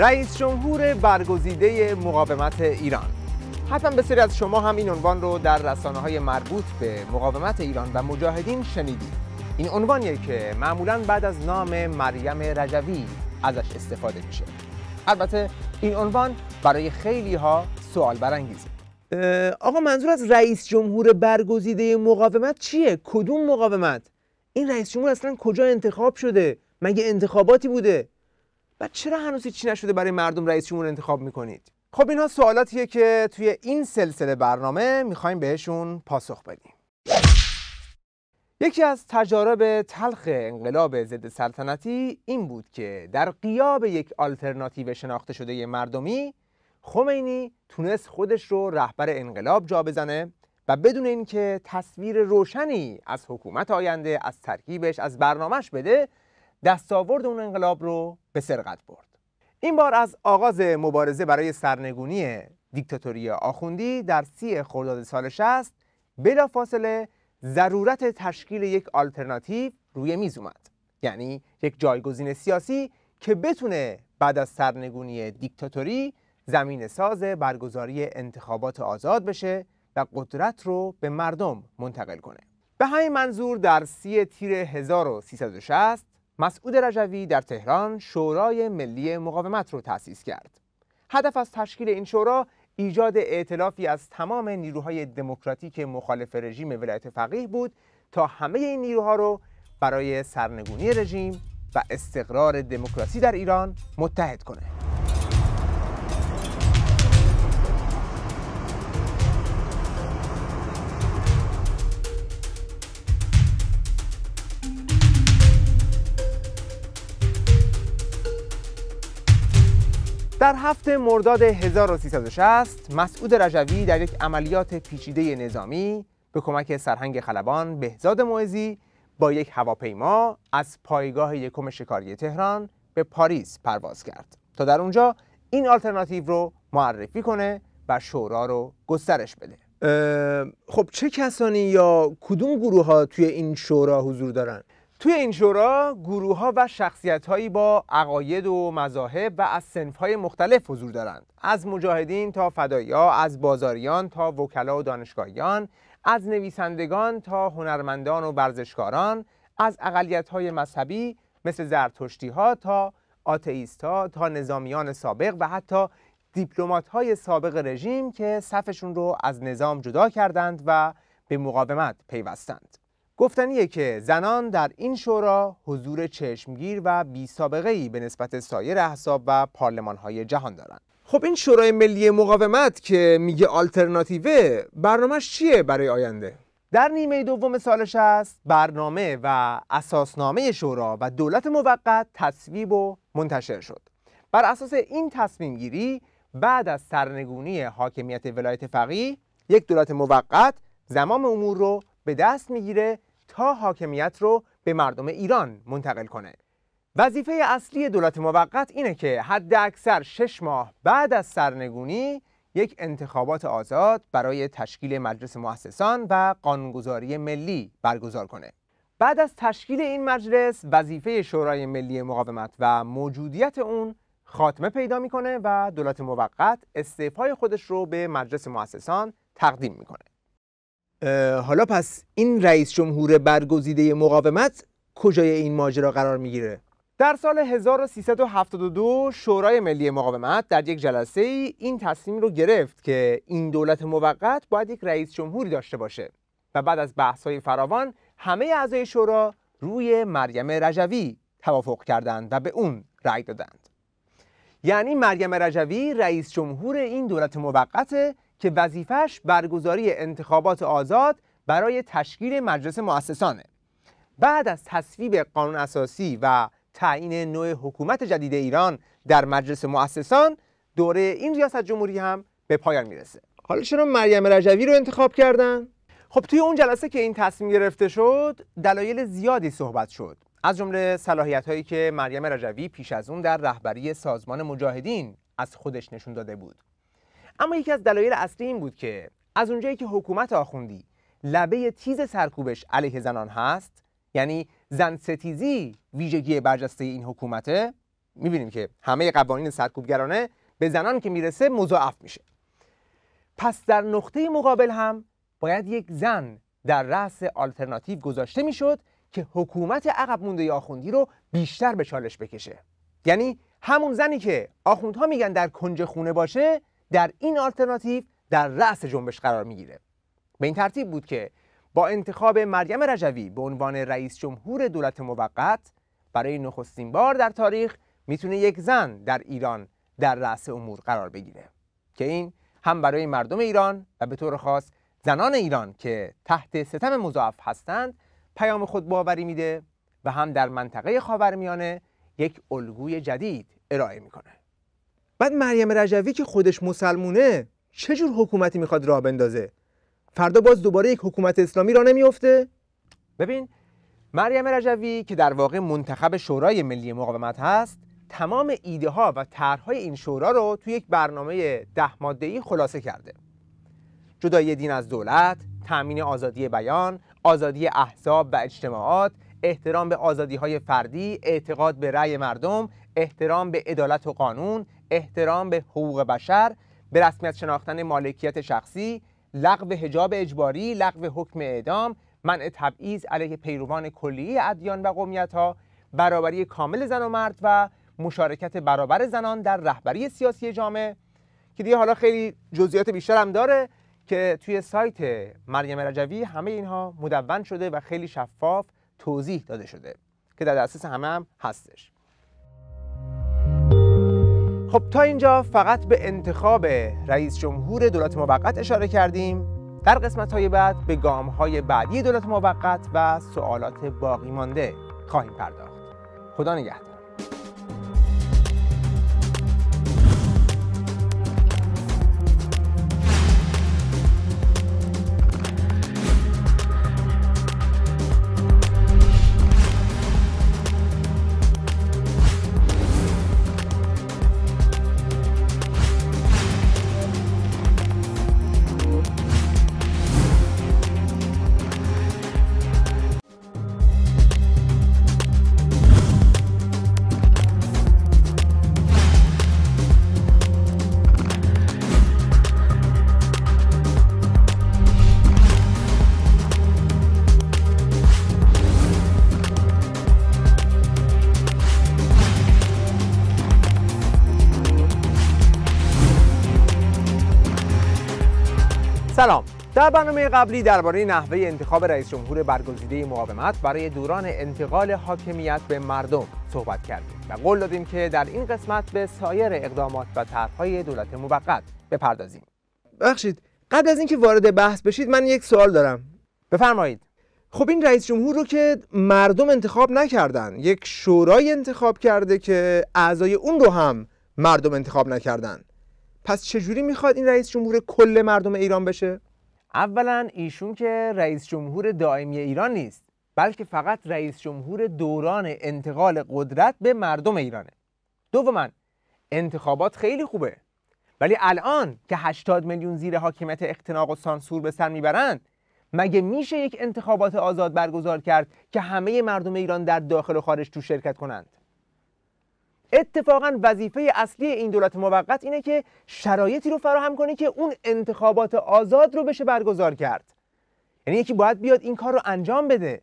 رئیس جمهور برگزیده مقاومت ایران حتما بسیاری از شما هم این عنوان رو در رسانه های مربوط به مقاومت ایران و مجاهدین شنیدید این عنوانیه که معمولا بعد از نام مریم رجوی ازش استفاده میشه البته این عنوان برای خیلی ها سوال برانگیزه آقا منظور از رئیس جمهور برگزیده مقاومت چیه؟ کدوم مقاومت؟ این رئیس جمهور اصلا کجا انتخاب شده؟ مگه انتخاباتی بوده؟ و چرا هنوز چی نشده برای مردم رئیس جمهور انتخاب می‌کنید؟ خب اینها سوالاتیه که توی این سلسله برنامه می‌خوایم بهشون پاسخ بدیم یکی از تجارب تلخ انقلاب ضد سلطنتی این بود که در قیاب یک آلترناتیو شناخته شده مردمی خمینی تونست خودش رو رهبر انقلاب جا بزنه و بدون اینکه تصویر روشنی از حکومت آینده از ترکیبش از برنامهش بده دستاورد اون انقلاب رو به سرقت برد. این بار از آغاز مبارزه برای سرنگونی دیکتاتوری آخوندی در سی خرداد سال 60 بلافاصله ضرورت تشکیل یک آلترناتیو روی میز اومد. یعنی یک جایگزین سیاسی که بتونه بعد از سرنگونی دیکتاتوری زمین ساز برگزاری انتخابات آزاد بشه و قدرت رو به مردم منتقل کنه. به همین منظور در سی تیر 1360 مسعود رجوی در تهران شورای ملی مقاومت رو تأسیس کرد. هدف از تشکیل این شورا ایجاد ائتلافی از تمام نیروهای دموکراتیک مخالف رژیم ولایت فقیه بود تا همه این نیروها رو برای سرنگونی رژیم و استقرار دموکراسی در ایران متحد کنه. در هفته مرداد 1360 مسعود رجوی در یک عملیات پیچیده نظامی به کمک سرهنگ خلبان بهزاد معزی با یک هواپیما از پایگاه یکم شکاری تهران به پاریس پرواز کرد تا در اونجا این آلترناتیو رو معرفی کنه و شورا رو گسترش بده خب چه کسانی یا کدوم گروه ها توی این شورا حضور دارن؟ توی این شورا گروه ها و شخصیت هایی با عقاید و مذاهب و از سنف های مختلف حضور دارند. از مجاهدین تا فدایی از بازاریان تا وکلا و دانشگاهیان از نویسندگان تا هنرمندان و ورزشکاران از اقلیت های مذهبی مثل زرتشتی ها تا آتئیست ها تا نظامیان سابق و حتی دیپلمات های سابق رژیم که صفشون رو از نظام جدا کردند و به مقاومت پیوستند. گفتنیه که زنان در این شورا حضور چشمگیر و بی سابقه ای به نسبت سایر احزاب و پارلمان های جهان دارند. خب این شورای ملی مقاومت که میگه آلترناتیوه برنامهش چیه برای آینده؟ در نیمه دوم سال 60 برنامه و اساسنامه شورا و دولت موقت تصویب و منتشر شد. بر اساس این تصمیم گیری بعد از سرنگونی حاکمیت ولایت فقیه یک دولت موقت زمام امور رو به دست می‌گیره تا حاکمیت رو به مردم ایران منتقل کنه. وظیفه اصلی دولت موقت اینه که حد اکثر شش ماه بعد از سرنگونی یک انتخابات آزاد برای تشکیل مجلس مؤسسان و قانونگذاری ملی برگزار کنه. بعد از تشکیل این مجلس وظیفه شورای ملی مقاومت و موجودیت اون خاتمه پیدا می‌کنه و دولت موقت استعفای خودش رو به مجلس مؤسسان تقدیم می‌کنه. حالا پس این رئیس جمهور برگزیده مقاومت کجای این ماجرا قرار می‌گیره؟ در سال 1372 شورای ملی مقاومت در یک جلسه ای این تصمیم رو گرفت که این دولت موقت باید یک رئیس جمهوری داشته باشه و بعد از بحث های فراوان همه اعضای شورا روی مریم رجوی توافق کردند و به اون رأی دادند یعنی مریم رجوی رئیس جمهور این دولت موقته که وظیفش برگزاری انتخابات آزاد برای تشکیل مجلس مؤسسانه. بعد از تصویب قانون اساسی و تعیین نوع حکومت جدید ایران در مجلس مؤسسان دوره این ریاست جمهوری هم به پایان می‌رسه. حالا چرا مریم رجوی رو انتخاب کردن؟ خب توی اون جلسه که این تصمیم گرفته شد دلایل زیادی صحبت شد. از جمله صلاحیت هایی که مریم رجوی پیش از اون در رهبری سازمان مجاهدین از خودش نشون داده بود. اما یکی از دلایل اصلی این بود که از اونجایی که حکومت آخوندی لبه تیز سرکوبش علیه زنان هست یعنی زن ستیزی ویژگی برجسته این حکومته می‌بینیم که همه قوانین سرکوبگرانه به زنان که می‌رسه مضاعف میشه. پس در نقطه مقابل هم باید یک زن در رأس آلترناتیو گذاشته می‌شد که حکومت عقب مونده آخوندی رو بیشتر به چالش بکشه. یعنی همون زنی که آخوندها میگن در کنج خونه باشه در این آلترناتیو در رأس جنبش قرار می‌گیره. به این ترتیب بود که با انتخاب مریم رجوی به عنوان رئیس جمهور دولت موقت برای نخستین بار در تاریخ می‌تونه یک زن در ایران در رأس امور قرار بگیره. که این هم برای مردم ایران و به طور خاص زنان ایران که تحت ستم مضاعف هستند پیام خود باوری میده و هم در منطقه خاورمیانه یک الگوی جدید ارائه می‌کنه. بعد مریم رجوی که خودش مسلمونه چه جور حکومتی می‌خواد راه بندازه؟ فردا باز دوباره یک حکومت اسلامی را نمیفته؟ ببین مریم رجوی که در واقع منتخب شورای ملی مقاومت هست تمام ایده ها و طرحهای این شورا رو توی یک برنامه ده ماده خلاصه کرده. جدایی دین از دولت تأمین آزادی بیان آزادی احزاب و اجتماعات احترام به آزادی های فردی اعتقاد به رأی مردم احترام به عدالت و قانون احترام به حقوق بشر به رسمیت شناختن مالکیت شخصی لغو حجاب اجباری لغو حکم اعدام منع تبعیض علیه پیروان کلیه ادیان و قومیت ها برابری کامل زن و مرد و مشارکت برابر زنان در رهبری سیاسی جامعه که دیگه حالا خیلی جزئیات بیشتر هم داره که توی سایت مریم رجوی همه اینها مدون شده و خیلی شفاف توضیح داده شده که در دسترس همه هم هستش. خب تا اینجا فقط به انتخاب رئیس جمهور دولت موقت اشاره کردیم. در قسمت های بعد به گام های بعدی دولت موقت و سوالات باقی مانده خواهیم پرداخت. خدا نگهدار. سلام. در برنامه قبلی درباره نحوه انتخاب رئیس جمهور برگزیده مقاومت برای دوران انتقال حاکمیت به مردم صحبت کردیم و قول دادیم که در این قسمت به سایر اقدامات و طرحهای دولت موقت بپردازیم. بخشید قبل از اینکه وارد بحث بشید من یک سوال دارم. بفرمایید. خب این رئیس جمهور رو که مردم انتخاب نکردن یک شورای انتخاب کرده که اعضای اون رو هم مردم انتخاب نکردن. پس چجوری می‌خواد این رئیس جمهور کل مردم ایران بشه؟ اولا ایشون که رئیس جمهور دائمی ایران نیست بلکه فقط رئیس جمهور دوران انتقال قدرت به مردم ایرانه. دوما انتخابات خیلی خوبه. ولی الان که 80 میلیون زیر حاکمیت اختناق و سانسور به سر می‌برند مگه میشه یک انتخابات آزاد برگزار کرد که همه مردم ایران در داخل و خارج تو شرکت کنند؟ اتفاقا وظیفه اصلی این دولت موقت اینه که شرایطی رو فراهم کنه که اون انتخابات آزاد رو بشه برگزار کرد. یعنی یکی باید بیاد این کار رو انجام بده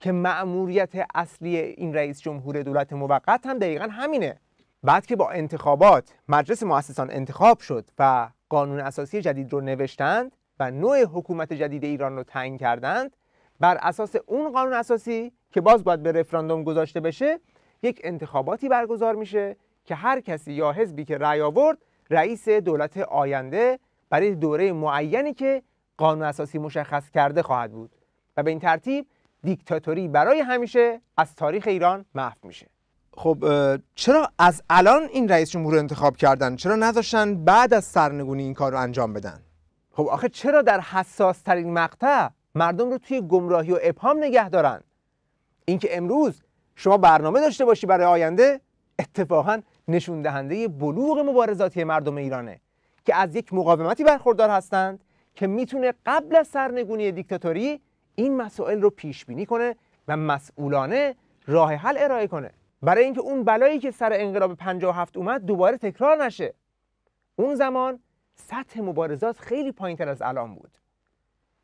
که مأموریت اصلی این رئیس جمهور دولت موقت هم دقیقا همینه. بعد که با انتخابات مجلس مؤسسان انتخاب شد و قانون اساسی جدید رو نوشتند و نوع حکومت جدید ایران رو تعیین کردند بر اساس اون قانون اساسی که باز باید به رفراندوم گذاشته بشه یک انتخاباتی برگزار میشه که هر کسی یا حزبی که رأی آورد رئیس دولت آینده برای دوره معینی که قانون اساسی مشخص کرده خواهد بود. و به این ترتیب دیکتاتوری برای همیشه از تاریخ ایران محو میشه. خب چرا از الان این رئیس جمهور انتخاب کردن؟ چرا نذاشتن بعد از سرنگونی این کار رو انجام بدن؟ خب آخه چرا در حساس ترین مقطع مردم رو توی گمراهی و ابهام نگه دارن؟ اینکه امروز شما برنامه داشته باشی برای آینده. اتفاقا نشون دهنده بلوغ مبارزاتی مردم ایرانه که از یک مقاومتی برخوردار هستند که می‌تونه قبل از سرنگونی دیکتاتوری این مسائل رو پیش بینی کنه و مسئولانه راه حل ارائه کنه. برای اینکه اون بلایی که سر انقلاب 57 اومد دوباره تکرار نشه. اون زمان سطح مبارزات خیلی پایینتر از الان بود.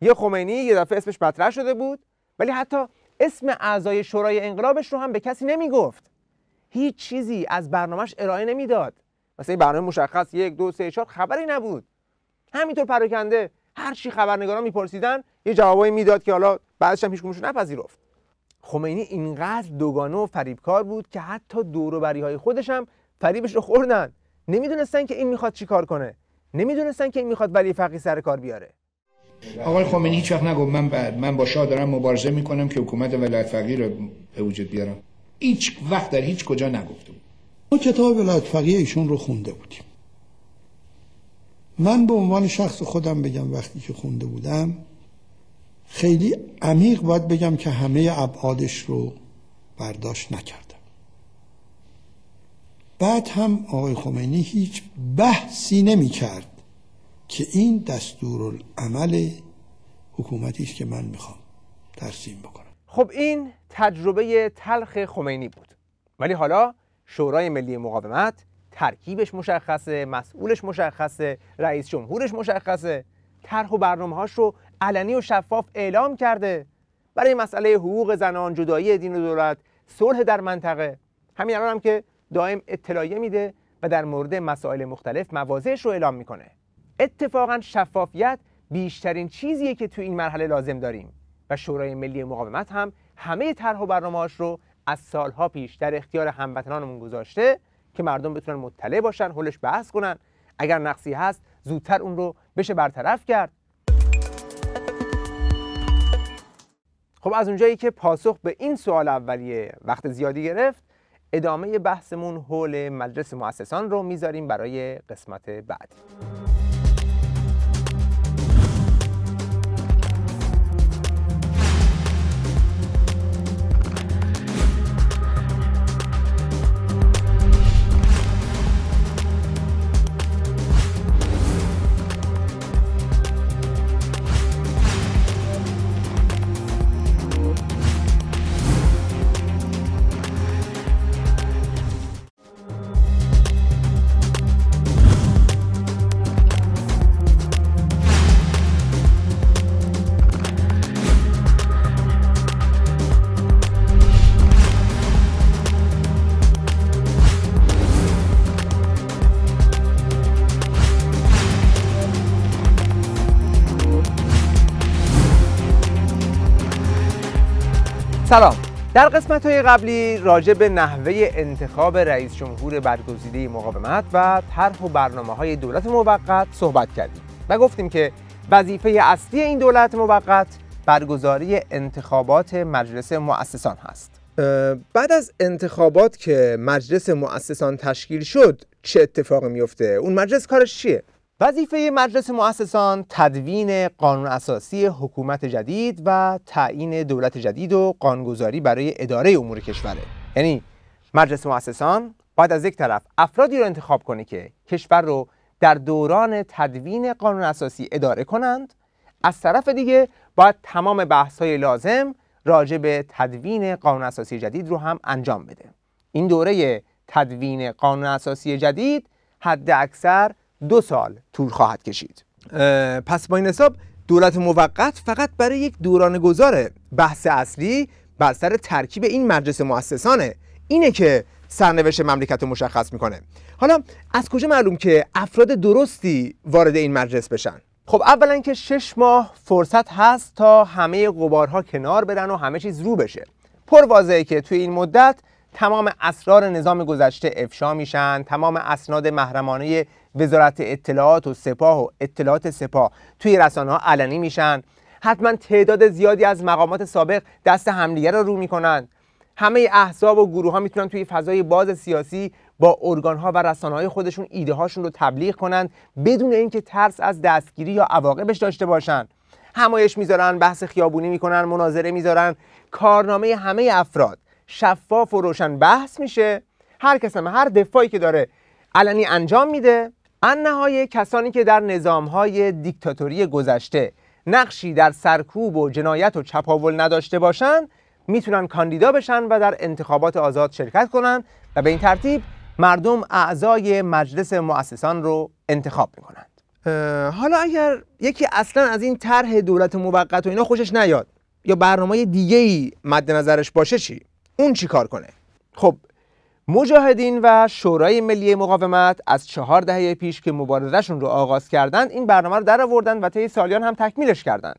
یه خمینی یه دفعه اسمش مطرح شده بود ولی حتی اسم اعضای شورای انقلابش رو هم به کسی نمی‌گفت. هیچ چیزی از برنامهش ارائه نمی‌داد. مثلا برنامه مشخص یک دو سه چهار خبری نبود. همینطور پراکنده هر چی خبرنگاران میپرسیدن یه جوابایی می‌داد که حالا بعدش هم هیچ نپذیرفت. خمینی اینقدر دوگانه و فریبکار بود که حتی دوروبری های خودش هم فریبش رو خوردن. نمی‌دونستن که این می‌خواد چیکار کنه. نمی‌دونستن که این می‌خواد ولی فقی سر کار بیاره. آقای خمینی هیچ وقت نگفت من بعد من با شاه دارم مبارزه می‌کنم که حکومت ولایت فقیه رو به وجود بیارم. هیچ وقت در هیچ کجا نگفتم ما کتاب ولایت فقیه ایشون رو خونده بودیم. من به عنوان شخص خودم بگم وقتی که خونده بودم خیلی عمیق باید بگم که همه ابعادش رو برداشت نکردم. بعد هم آقای خمینی هیچ بحثی نمی کرد که این دستور عمل حکومتی است که من می‌خوام ترسیم بکنم. خب این تجربه تلخ خمینی بود. ولی حالا شورای ملی مقاومت ترکیبش مشخصه مسئولش مشخصه رئیس جمهورش مشخصه. طرح و برنامه هاش رو علنی و شفاف اعلام کرده. برای مسئله حقوق زنان جدایی دین و دولت صلح در منطقه. همین الان هم که دائم اطلاعیه میده و در مورد مسائل مختلف مواضعش رو اعلام می‌کنه. اتفاقا شفافیت بیشترین چیزیه که تو این مرحله لازم داریم. و شورای ملی مقاومت هم همه طرح و برنامه‌هاش رو از سالها پیش در اختیار هموطنانمون گذاشته که مردم بتونن مطلع باشن حلش بحث کنن. اگر نقصی هست زودتر اون رو بشه برطرف کرد. خب از اونجایی که پاسخ به این سوال اولیه وقت زیادی گرفت ادامه بحثمون حول مجلس مؤسسان رو می‌ذاریم برای قسمت بعدی. سلام. در قسمت های قبلی راجع به نحوه انتخاب رئیس جمهور برگزیده مقاومت و طرح و برنامه های دولت موقت صحبت کردیم و گفتیم که وظیفه اصلی این دولت موقت برگزاری انتخابات مجلس مؤسسان هست. بعد از انتخابات که مجلس مؤسسان تشکیل شد چه اتفاقی میفته اون مجلس کارش چیه؟ وظیفه مجلس مؤسسان تدوین قانون اساسی حکومت جدید و تعیین دولت جدید و قانونگذاری برای اداره امور کشوره. یعنی مجلس مؤسسان باید از یک طرف افرادی رو انتخاب کنه که کشور رو در دوران تدوین قانون اساسی اداره کنند از طرف دیگه باید تمام بحث های لازم راجع به تدوین قانون اساسی جدید رو هم انجام بده. این دوره تدوین قانون اساسی جدید حد اکثر دو سال طول خواهد کشید. پس با این حساب دولت موقت فقط برای یک دوران گذاره بحث اصلی بر سر ترکیب این مجلس مؤسسانه. اینه که سرنوشت مملکت رو مشخص می‌کنه. حالا از کجا معلوم که افراد درستی وارد این مجلس بشن؟ خب اولا که شش ماه فرصت هست تا همه قبارها کنار برن و همه چیز رو بشه. پر واضحه که توی این مدت تمام اسرار نظام گذشته افشا میشن تمام اسناد محرمانه وزارت اطلاعات و سپاه و اطلاعات سپاه. توی رسانه ها علنی میشن. حتما تعداد زیادی از مقامات سابق دست همدیگه رو رو می‌کنن. همه احزاب و گروه ها می‌تونن توی فضای باز سیاسی با ارگان ها و رسانه های خودشون ایده هاشون رو تبلیغ کنن بدون اینکه ترس از دستگیری یا عواقبش داشته باشن. همایش می‌ذارن بحث خیابونی می‌کنن مناظره می‌ذارن. کارنامه همه افراد شفاف و روشن بحث میشه. هر کس هم هر دفاعی که داره علنی انجام میده. نهای کسانی که در نظامهای دیکتاتوری گذشته نقشی در سرکوب و جنایت و چپاول نداشته باشند می‌تونن کاندیدا بشن و در انتخابات آزاد شرکت کنن و به این ترتیب مردم اعضای مجلس مؤسسان رو انتخاب می‌کنند. حالا اگر یکی اصلا از این طرح دولت موقت و اینا خوشش نیاد یا برنامه دیگه ای مد نظرش باشه چی؟ اون چی کار کنه؟ خب مجاهدین و شورای ملی مقاومت از چهار دهه پیش که مبارزهشون رو آغاز کردند این برنامه رو در آوردن و طی سالیان هم تکمیلش کردند.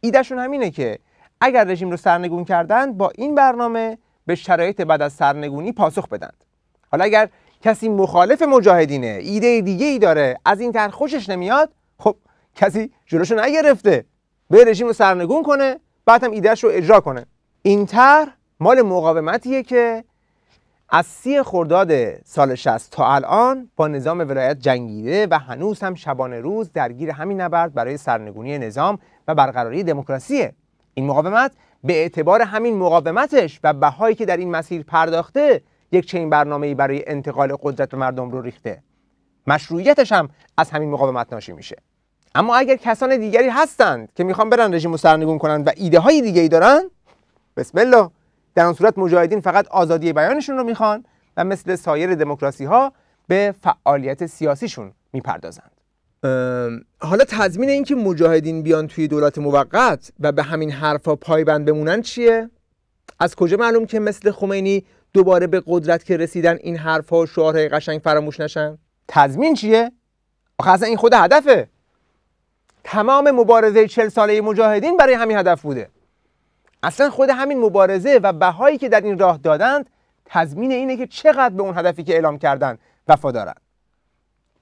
ایدهشون همینه که اگر رژیم رو سرنگون کردند با این برنامه به شرایط بعد از سرنگونی پاسخ بدند. حالا اگر کسی مخالف مجاهدینه ایده دیگه ای داره از این طرح خوشش نمیاد خب کسی جلوشو نگرفته به رژیم رو سرنگون کنه بعد هم ایدهش رو اجرا کنه. این طرح مال مقاومتیه که از سی خرداد سال 60 تا الان با نظام ولایت جنگیده و هنوز هم شبانه روز درگیر همین نبرد برای سرنگونی نظام و برقراری دموکراسی این مقاومت به اعتبار همین مقاومتش و بهایی که در این مسیر پرداخته یک چنین برنامه‌ای برای انتقال قدرت به مردم رو ریخته. مشروعیتش هم از همین مقاومت ناشی میشه. اما اگر کسان دیگری هستند که می‌خوان برن رژیم رو سرنگون کنند و ایده های دیگه ای دارن بسم الله. در آن صورت مجاهدین فقط آزادی بیانشون رو می‌خوان و مثل سایر دموکراسی ها به فعالیت سیاسیشون می‌پردازند. حالا تضمین اینکه مجاهدین بیان توی دولت موقت و به همین حرفا پایبند بمونن چیه؟ از کجا معلوم که مثل خمینی دوباره به قدرت که رسیدن این حرفها و شعارهای قشنگ فراموش نشن؟ تضمین چیه؟ آخه اصلا این خود هدفه. تمام مبارزه چل ساله مجاهدین برای همین هدف بوده. اصلا خود همین مبارزه و بهایی که در این راه دادند تضمین اینه که چقدر به اون هدفی که اعلام کردن وفا دارند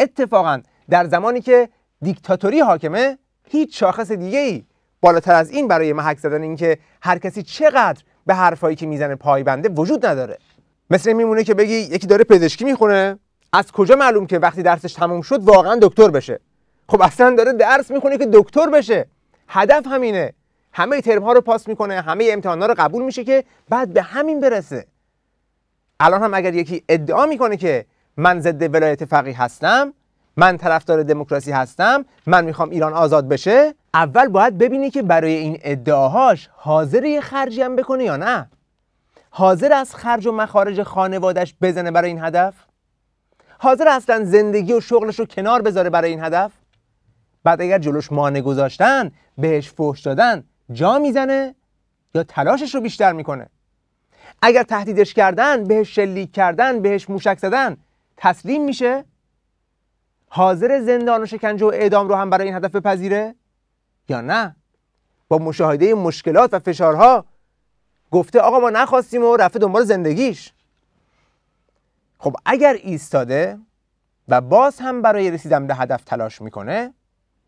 اتفاقا در زمانی که دیکتاتوری حاکمه هیچ شاخص دیگه ای بالاتر از این برای محک زدن اینکه هر کسی چقدر به حرفایی که می‌زنه پایبنده وجود نداره. مثل میمونه که بگی یکی داره پزشکی می‌خونه. از کجا معلوم که وقتی درسش تموم شد واقعا دکتر بشه؟ خب اصلا داره درس می‌خونه که دکتر بشه. هدف همینه همه ترم ها رو پاس می‌کنه همه امتحان ها رو قبول میشه که بعد به همین برسه. الان هم اگر یکی ادعا می‌کنه که من ضد ولایت فقیه هستم من طرفدار دموکراسی هستم من می‌خوام ایران آزاد بشه اول باید ببینی که برای این ادعاهاش حاضر یه خرجی هم بکنه یا نه. حاضر از خرج و مخارج خانوادش بزنه برای این هدف؟ حاضر اصلا زندگی و شغلش رو کنار بذاره برای این هدف؟ بعد اگر جلوش مانع گذاشتن بهش فحش دادن جا می‌زنه یا تلاشش رو بیشتر می‌کنه. اگر تهدیدش کردن بهش شلیک کردن بهش موشک زدن تسلیم میشه حاضر زندان و شکنجه و اعدام رو هم برای این هدف بپذیره یا نه؟ با مشاهده مشکلات و فشارها گفته آقا ما نخواستیم و رفته دنبال زندگیش. خب اگر ایستاده و باز هم برای رسیدن به هدف تلاش می‌کنه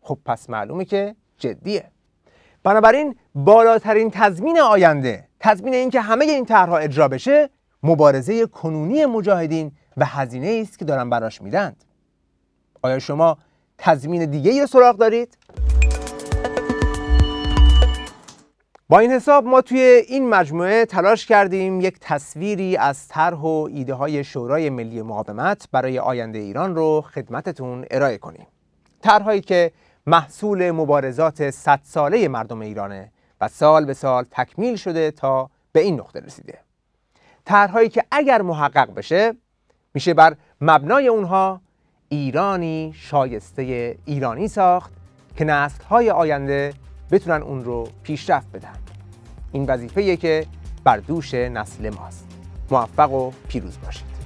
خب پس معلومه که جدیه. بنابراین بالاترین تضمین آینده تضمین اینکه همه این طرحها اجرا بشه مبارزه کنونی مجاهدین و هزینه است که دارن براش میدند آیا شما تضمین دیگه رو سراغ دارید؟ با این حساب ما توی این مجموعه تلاش کردیم یک تصویری از طرح و ایده های شورای ملی مقاومت برای آینده ایران رو خدمتتون ارائه کنیم طرحهایی که محصول مبارزات 100 ساله مردم ایرانه و سال به سال تکمیل شده تا به این نقطه رسیده. طرحهایی که اگر محقق بشه میشه بر مبنای اونها ایرانی شایسته ایرانی ساخت که نسلهای آینده بتونن اون رو پیشرفت بدن. این وظیفه که بر دوش نسل ماست. موفق و پیروز باشید.